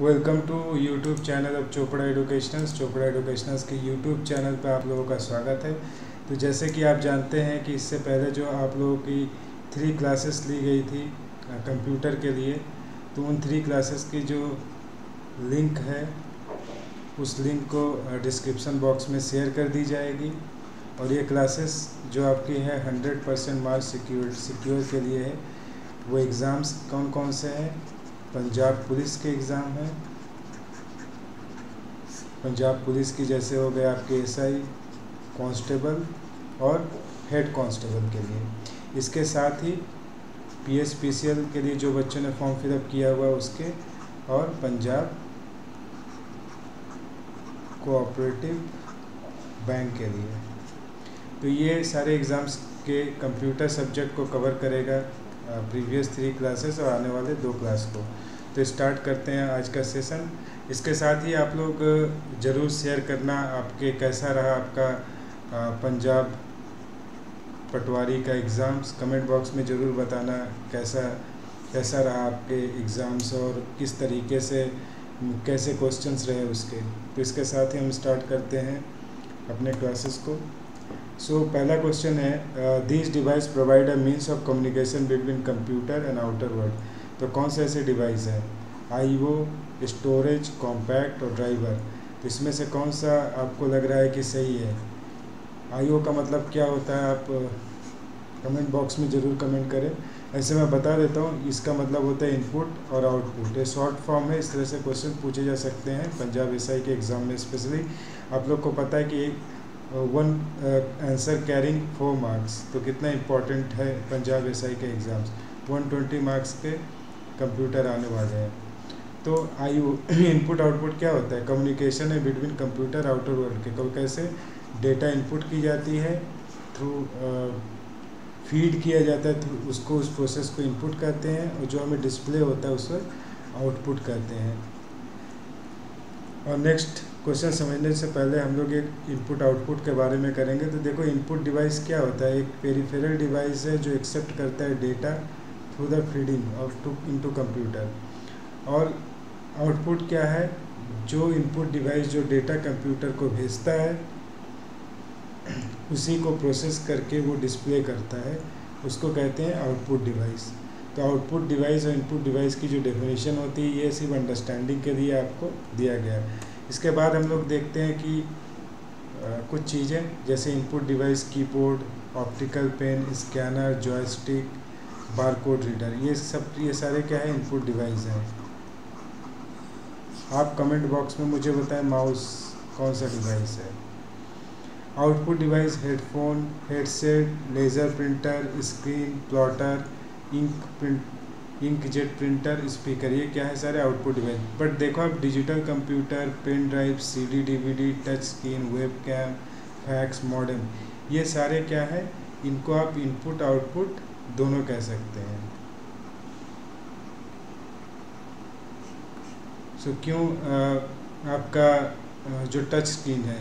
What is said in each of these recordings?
Welcome to YouTube channel of Chopra educationals. Chopra educationals के YouTube channel पर आप लोगों का स्वागत है। तो जैसे कि आप जानते हैं कि इससे पहले जो आप लोगों की थ्री क्लासेस ली गई थी कंप्यूटर के लिए तो उन थ्री क्लासेस की जो लिंक है, उस लिंक को डिस्क्रिप्शन बॉक्स में शेयर कर दी जाएगी। और ये क्लासेस जो आपकी है hundred percent marks secure secure के लिए है, वो एग्ज़ाम्स कौन कौन से हैं? पंजाब पुलिस के एग्ज़ाम हैं। पंजाब पुलिस की जैसे हो गए आपके एसआई, कांस्टेबल और हेड कांस्टेबल के लिए। इसके साथ ही पीएसपीसीएल के लिए जो बच्चों ने फॉर्म फिलअप किया हुआ उसके और पंजाब कोऑपरेटिव बैंक के लिए। तो ये सारे एग्ज़ाम्स के कंप्यूटर सब्जेक्ट को कवर करेगा प्रीवियस थ्री क्लासेस और आने वाले दो क्लास को। तो स्टार्ट करते हैं आज का सेशन इसके साथ ही आप लोग ज़रूर शेयर करना आपके कैसा रहा आपका पंजाब पटवारी का एग्ज़ाम्स कमेंट बॉक्स में ज़रूर बताना कैसा कैसा रहा आपके एग्ज़ाम्स और किस तरीके से कैसे क्वेश्चंस रहे उसके. तो इसके साथ ही हम स्टार्ट करते हैं अपने क्लासेस को. सो so, पहला क्वेश्चन है this device provide a means of communication between computer and outer world तो कौन से ऐसे डिवाइस हैं? आई ओ स्टोरेज कॉम्पैक्ट और ड्राइवर तो इसमें से कौन सा आपको लग रहा है कि सही है? आई ओ का मतलब क्या होता है? आप कमेंट बॉक्स में ज़रूर कमेंट करें। ऐसे मैं बता देता हूँ, इसका मतलब होता है इनपुट और आउटपुट ये शॉर्ट फॉर्म है, इस तरह से क्वेश्चन पूछे जा सकते हैं। पंजाब एसआई के एग्ज़ाम में स्पेशली आप लोग को पता है कि एक one answer carrying four marks तो कितना इम्पोर्टेंट है पंजाब एसआई के एग्ज़ाम्स वन ट्वेंटी मार्क्स के कंप्यूटर आने वाले हैं। तो आईओ इनपुट आउटपुट क्या होता है? कम्युनिकेशन है बिटवीन कंप्यूटर आउटर वर्ल्ड के। कब कैसे? डेटा इनपुट की जाती है थ्रू फ़ीड किया जाता है उसको, उस प्रोसेस को इनपुट करते हैं और जो हमें डिस्प्ले होता है उसको आउटपुट करते हैं। और नेक्स्ट क्वेश्चन समझने से पहले हम लोग एक इनपुट आउटपुट के बारे में करेंगे। तो देखो इनपुट डिवाइस क्या होता है? एक पेरीफेरल डिवाइस है जो एक्सेप्ट करता है data through the feeding of to into computer और आउटपुट क्या है? जो इनपुट डिवाइस जो डेटा कंप्यूटर को भेजता है उसी को प्रोसेस करके वो डिस्प्ले करता है। उसको कहते हैं आउटपुट डिवाइस तो आउटपुट डिवाइस और इनपुट डिवाइस की जो डेफिनेशन होती है ये सिर्फ़ अंडरस्टैंडिंग के लिए आपको दिया गया है। इसके बाद हम लोग देखते हैं कि आ, कुछ चीज़ें जैसे input device keyboard optical pen scanner joystick barcode reader ये सब, ये सारे क्या है इनपुट डिवाइस हैं। आप कमेंट बॉक्स में मुझे बताएँ माउस कौन सा डिवाइस है। Output device headphone headset laser printer screen plotter ink print ink jet printer speaker ये क्या है सारे आउटपुट डिवाइस बट देखो आप digital computer pen drive C D D V D touch screen web cam fax modem ये सारे क्या है? इनको आप इनपुट आउटपुट दोनों कह सकते हैं। सो so, क्यों आपका जो टच स्क्रीन है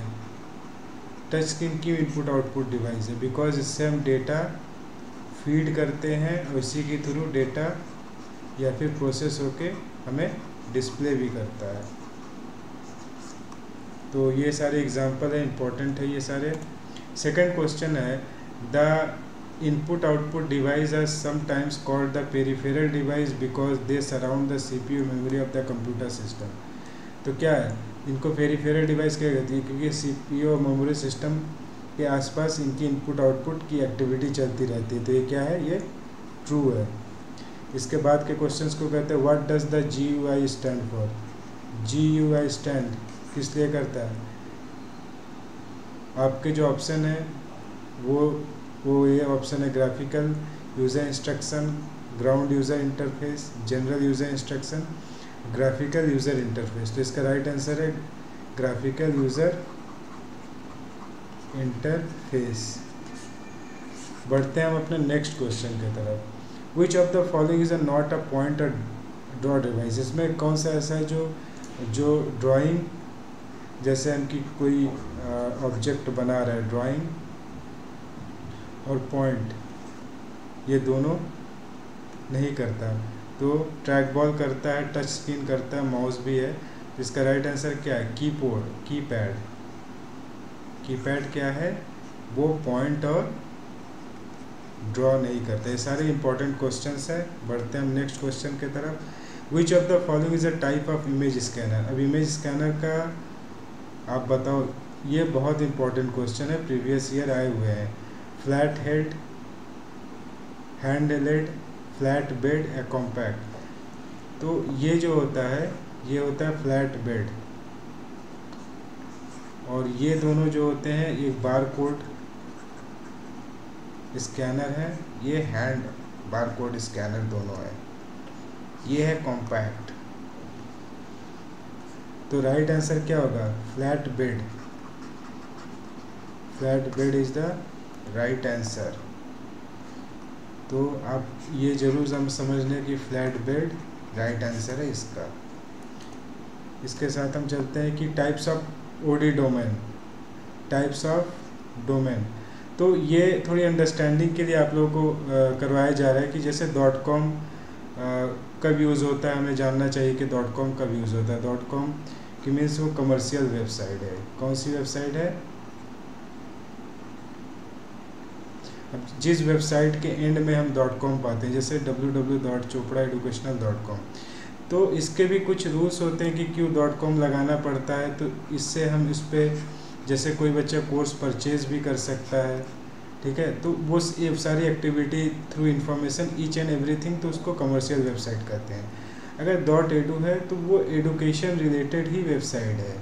टच स्क्रीन क्यों इनपुट आउटपुट डिवाइस है? बिकॉज़ इससे हम डेटा फ़ीड करते हैं और इसी के थ्रू डेटा या फिर प्रोसेस होके हमें डिस्प्ले भी करता है। तो ये सारे एग्जांपल है इम्पोर्टेंट है ये सारे। सेकंड क्वेश्चन है the input output device are sometimes called the peripheral device because they surround the CPU memory of the computer system तो क्या है? इनको पेरीफेरल डिवाइस क्या कहती है? क्योंकि सीपीयू और मेमोरी सिस्टम के आसपास इनकी इनपुट आउटपुट की एक्टिविटी चलती रहती है। तो ये क्या है? ये ट्रू है। इसके बाद के क्वेश्चंस को कहते हैं what does the G U I stand for G U I stand किस लिए करता है? आपके जो ऑप्शन है, वो वो ये ऑप्शन है graphical user instruction ground user interface general user instruction graphical user interface तो इसका राइट आंसर है ग्राफिकल यूज़र इंटरफेस बढ़ते हैं हम अपने नेक्स्ट क्वेश्चन की तरफ़. Which of the following is a not a point draw device इसमें कौन सा ऐसा है जो जो ड्राइंग जैसे हम कि कोई ऑब्जेक्ट बना रहा है ड्राइंग और पॉइंट ये दोनों नहीं करता। तो ट्रैक बॉल करता है टच स्क्रीन करता है माउस भी है। इसका राइट आंसर क्या है? कीबोर्ड कीपैड कीपैड क्या है? वो पॉइंट और ड्रॉ नहीं करते। ये सारे इंपॉर्टेंट क्वेश्चन है। बढ़ते हैं हम नेक्स्ट क्वेश्चन की तरफ़। Which of the following is a type of image scanner अब इमेज स्कैनर का आप बताओ, ये बहुत इंपॉर्टेंट क्वेश्चन है। प्रीवियस ईयर आए हुए हैं। Flat head hand led flat bed या कॉम्पैक्ट तो ये जो होता है, ये होता है फ्लैट बेड और ये दोनों जो होते हैं एक बार कोड स्कैनर है, ये हैंड बार कोड स्कैनर दोनों है. ये है कॉम्पैक्ट तो राइट आंसर क्या होगा? Flat bed flat bed is the right answer तो आप ये ज़रूर हम समझ लें कि फ्लैट बेड राइट आंसर है इसका। इसके साथ हम चलते हैं कि types of OD domain types of domain तो ये थोड़ी अंडरस्टैंडिंग के लिए आप लोगों को करवाया जा रहा है कि जैसे डॉट कॉम कब यूज़ होता है, हमें जानना चाहिए कि डॉट कॉम कब यूज़ होता है। डॉट कॉम की मीन्स वो कमर्शियल वेबसाइट है। कौन सी वेबसाइट है? अब जिस वेबसाइट के एंड में हम डॉट कॉम पाते हैं, जैसे W W dot Chopra educational dot com. तो इसके भी कुछ रूल्स होते हैं कि क्यों डॉट कॉम लगाना पड़ता है तो इससे हम इस पर जैसे कोई बच्चा कोर्स परचेज भी कर सकता है, ठीक है? तो वो ये सारी activity through information each and everything तो उसको कमर्शियल वेबसाइट कहते हैं। अगर डॉट एडू है तो वो एडुकेशन रिलेटेड ही वेबसाइट है।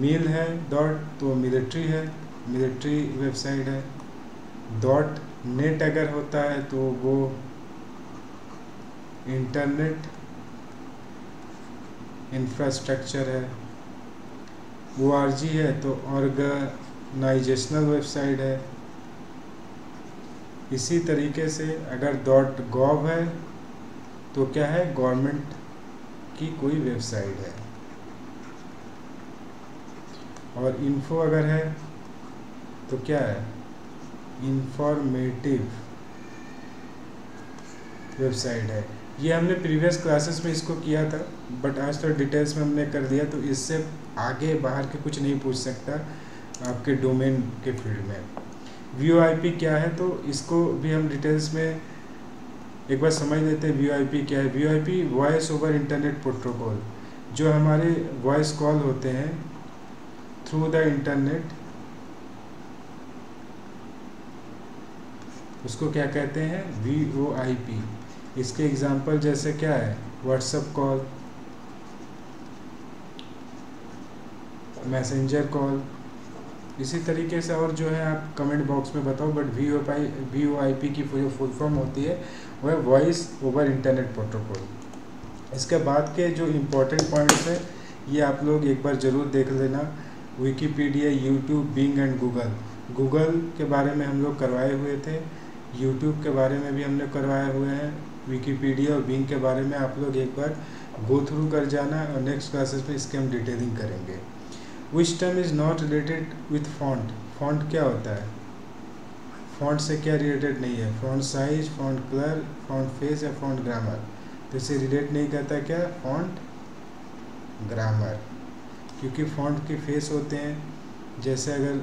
मिल है डॉट तो मिलिट्री है, मिलिट्री वेबसाइट है। डॉट नेट अगर होता है तो वो इंटरनेट इंफ्रास्ट्रक्चर है। ओ है तो ऑर्गेनाइजेशनल वेबसाइट है। इसी तरीके से अगर डॉट गॉव है तो क्या है? गवर्नमेंट की कोई वेबसाइट है। और इन्फो अगर है तो क्या है? इंफॉर्मेटिव वेबसाइट है। ये हमने प्रीवियस क्लासेस में इसको किया था बट आज तो डिटेल्स में हमने कर दिया तो इससे आगे बाहर के कुछ नहीं पूछ सकता आपके डोमेन के फ़ील्ड में। वी क्या है तो इसको भी हम डिटेल्स में एक बार समझ लेते हैं वी क्या है। VIP voice over internet protocol जो हमारे वॉइस कॉल होते हैं थ्रू द इंटरनेट उसको क्या कहते हैं? वी ओ आई पी इसके एग्ज़ाम्पल जैसे क्या है? व्हाट्सएप कॉल मैसेंजर कॉल इसी तरीके से और जो है आप कमेंट बॉक्स में बताओ but V O pie V O I P की जो फुल फॉर्म होती है वह वॉइस ओवर इंटरनेट प्रोटोकॉल इसके बाद के जो इम्पोर्टेंट पॉइंट्स हैं, ये आप लोग एक बार ज़रूर देख लेना। Wikipedia YouTube Bing and Google Google के बारे में हम लोग करवाए हुए थे। यूट्यूब के बारे में भी हमने करवाए हुए हैं विकीपीडिया और बिंग के बारे में आप लोग एक बार गो थ्रू कर जाना और नेक्स्ट क्लासेस में इसके हम डिटेलिंग करेंगे। Which term is not related with font font क्या होता है? फॉन्ट से क्या रिलेटेड नहीं है? Font size font colour font face या फॉन्ट ग्रामर तो इसे रिलेट नहीं करता क्या? फॉन्ट ग्रामर क्योंकि फॉन्ट के फेस होते हैं। जैसे अगर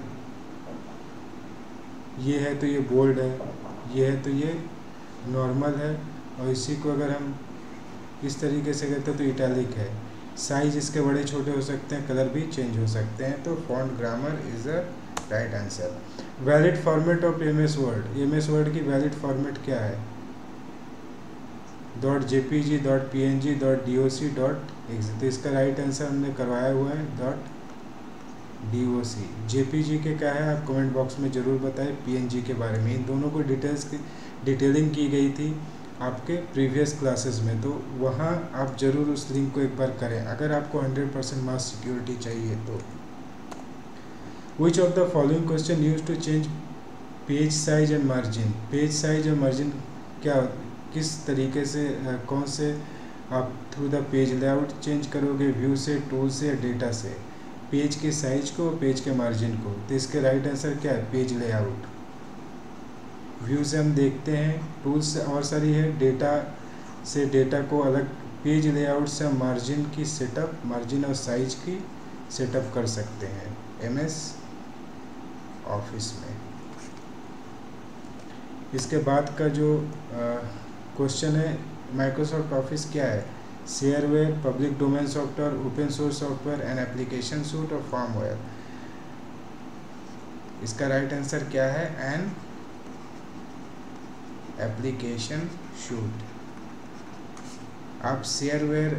ये है तो ये बोल्ड है। ये है तो ये नॉर्मल है और इसी को अगर हम इस तरीके से करते हैं तो इटैलिक है। साइज़ इसके बड़े छोटे हो सकते हैं कलर भी चेंज हो सकते हैं तो font grammar is a right answer valid format of M S Word M S Word की वैलिड फॉर्मेट क्या है? Dot J P G dot P N G dot D O C dot X तो इसका right answer हमने करवाया हुआ है dot D O C J P G के क्या है? आप कमेंट बॉक्स में ज़रूर बताएँ। पी एन जी के बारे में। इन दोनों को डिटेल्स की डिटेलिंग की गई थी आपके प्रीवियस क्लासेस में। तो वहाँ आप ज़रूर उस लिंक को एक बार करें। अगर आपको 100 परसेंट मास सिक्योरिटी चाहिए तो। Which of the following question use to change page size and margin page size और मार्जिन क्या किस तरीके से कौन से आप through the page layout change करोगे? व्यू से टूल से डेटा से। पेज के साइज़ को, पेज के मार्जिन को। तो इसके राइट आंसर क्या है? Page layout. व्यू से हम देखते हैं। टूल्स और सारी है। डेटा से डेटा को अलग, पेज लेआउट से मार्जिन की सेटअप, मार्जिन और साइज़ की सेटअप कर सकते हैं। एम एस ऑफ़िस में। इसके बाद का जो क्वेश्चन है, माइक्रोसॉफ्ट ऑफ़िस क्या है? Shareware public domain software open source software and application suite और फॉर्मवेयर इसका राइट right आंसर क्या है? एन एप्लीकेशन शूट आप shareware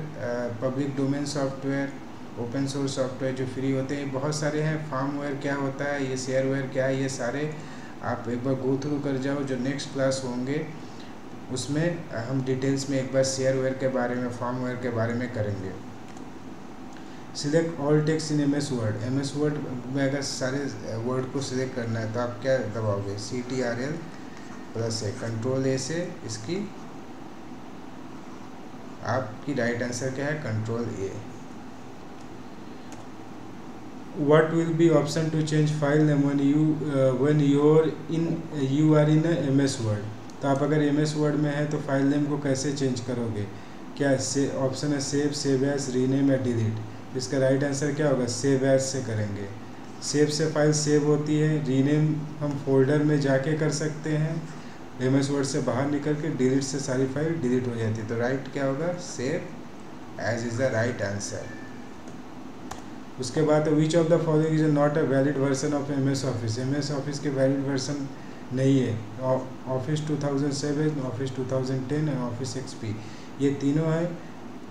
public domain software open source software जो फ्री होते हैं, बहुत सारे हैं। फार्मवेयर क्या होता है? ये शेयरवेयर क्या है? ये सारे आप एक बार गो थ्रू कर जाओ, जो नेक्स्ट क्लास होंगे। उसमें हम डिटेल्स में एक बार शेयरवेयर के बारे में फार्मवेयर के बारे में करेंगे। Select all text in M S Word M S Word में अगर सारे वर्ड को सिलेक्ट करना है तो आप क्या दबाओगे? C T R L plus A control A से इसकी आपकी राइट आंसर क्या है? Control A will be option to change file name when you uh, when you're in uh, you are in तो आप अगर एम एस वर्ड में है तो फ़ाइल नेम को कैसे चेंज करोगे? क्या से ऑप्शन है सेव सेव एज रीनेम या डिलीट इसका राइट आंसर क्या होगा? सेव एज से करेंगे। सेव से फ़ाइल सेव होती है रीनेम हम फोल्डर में जाके कर सकते हैं। एम एस वर्ड से बाहर निकल के डिलीट से सारी फ़ाइल डिलीट हो जाती है। तो राइट क्या होगा? Save as is the right answer उसके बाद which of the following is not a valid version of M S Office M S Office के वैलिड वर्सन नहीं है। Office 2007 Office 2010 and Office XP ये तीनों है।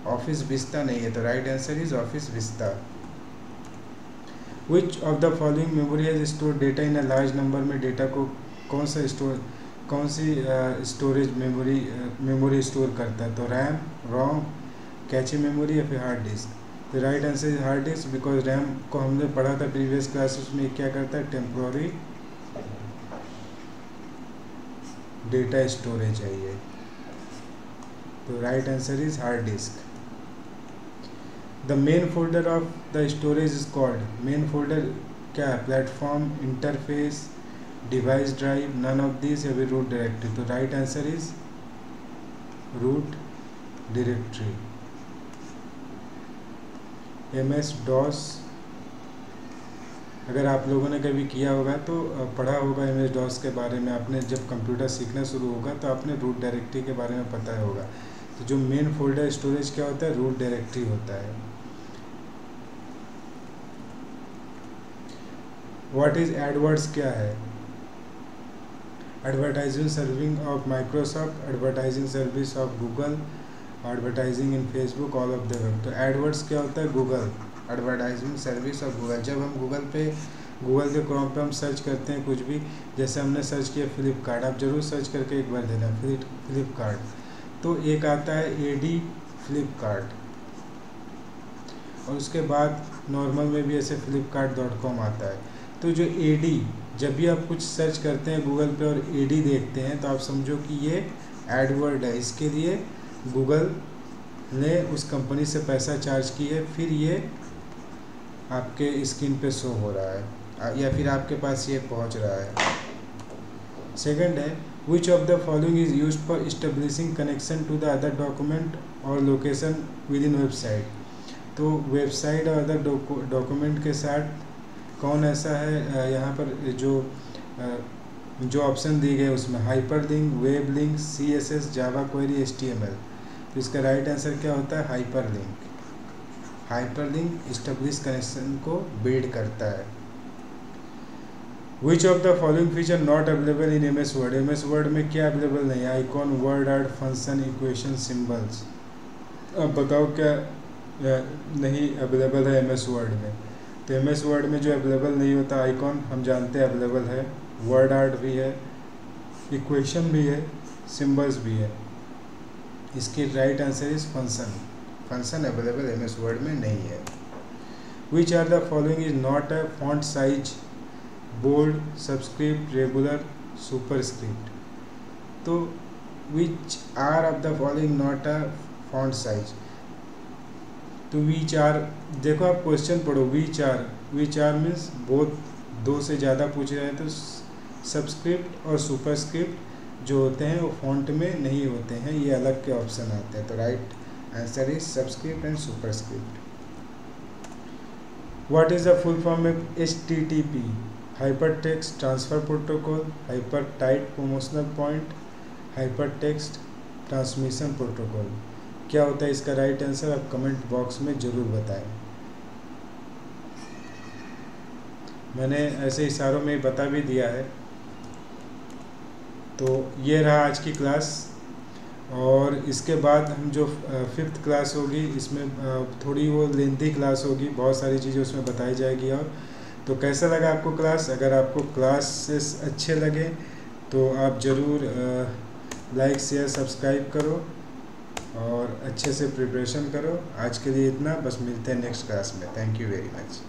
ऑफ़िस विस्ता नहीं है तो right answer is Office Vista which of the following memory has store data in a large number में डेटा को कौन सा स्टोर कौन सी स्टोरेज मेमोरी मेमोरी स्टोर करता है? तो रैम रोम कैची मेमोरी या फिर hard disk the right answer is hard disk because RAM को हमने पढ़ा था प्रीवियस क्लासेस में क्या करता है? टेम्प्रोरी डेटा स्टोरेज है ये। तो right answer is hard disk the main folder of the storage is called main folder क्या? है platform interface device drive none of this है रूट डायरेक्टरी तो right answer is root directory M S DOS अगर आप लोगों ने कभी किया होगा तो पढ़ा होगा एम एस डॉस के बारे में, आपने जब कंप्यूटर सीखना शुरू होगा तो आपने रूट डायरेक्टरी के बारे में पता होगा। तो जो मेन फोल्डर स्टोरेज क्या होता है? रूट डायरेक्टरी होता है। व्हाट इज़ एडवर्ड्स क्या है? Advertising serving of Microsoft advertising service of Google advertising in Facebook all of the web तो एडवर्ड्स क्या होता है? गूगल एडवर्टाइजमेंट सर्विस और गूगल जब हम गूगल पे गूगल के क्रोम पे हम सर्च करते हैं कुछ भी, जैसे हमने सर्च किया फ्लिपकार्ट आप ज़रूर सर्च करके एक बार देना फ्लिप फ्लिपकार्ट तो एक आता है ए डी फ्लिपकार्ट और उसके बाद नॉर्मल में भी ऐसे फ्लिपकार्ट डॉट कॉम आता है। तो जो ए डी जब भी आप कुछ सर्च करते हैं गूगल पे और ए डी देखते हैं तो आप समझो कि ये एडवर्ड है। इसके लिए गूगल ने उस कंपनी से पैसा चार्ज की है, फिर ये आपके स्क्रीन पे शो हो रहा है या फिर आपके पास ये पहुँच रहा है। सेकंड है which of the following is use for establishing connection to the other document और लोकेशन विद इन वेबसाइट तो वेबसाइट और अदर डॉक्यूमेंट के साथ कौन ऐसा है यहाँ पर जो जो ऑप्शन दी गए उसमें hyper link web link C S S Java query S T M L तो इसका राइट आंसर क्या होता है? Hyper link hyperlink establish connection को बिल्ड करता है। Which of the following feature not available in M S Word M S Word में क्या अवेलेबल नहीं है icon word art function equation symbols अब बताओ क्या नहीं अवेलेबल है एम एस वर्ड में? तो एम एस वर्ड में जो अवेलेबल नहीं होता आइकॉन हम जानते हैं अवेलेबल है। वर्ड आर्ट भी है इक्वेशन भी है सिम्बल्स भी है। इसकी right answer is function function available M S Word में नहीं है। Which are the following is not a font size bold subscript regular super script तो which are of the following not a font size तो which are देखो आप question पढ़ो which are which are means बहुत दो से ज़्यादा पूछ रहे हैं तो सब्सक्रिप्ट और सुपरस्क्रिप्ट जो होते हैं वो फॉन्ट में नहीं होते हैं, ये अलग के ऑप्शन आते हैं। तो right is the full form of H T T P hyper text transfer protocol hyper tight promotional point hyper text transmission protocol क्या होता है इसका राइट आंसर आप कमेंट बॉक्स में ज़रूर बताएँ। मैंने ऐसे इशारों में बता भी दिया है। तो ये रहा आज की क्लास और इसके बाद हम जो फिफ्थ क्लास होगी, इसमें थोड़ी वो लेंथी क्लास होगी, बहुत सारी चीज़ें उसमें बताई जाएगी और। तो कैसा लगा आपको क्लास अगर आपको क्लासेस अच्छे लगे तो आप ज़रूर लाइक शेयर सब्सक्राइब करो और अच्छे से प्रिपरेशन करो। आज के लिए इतना, बस मिलते हैं नेक्स्ट क्लास में। Thank you very much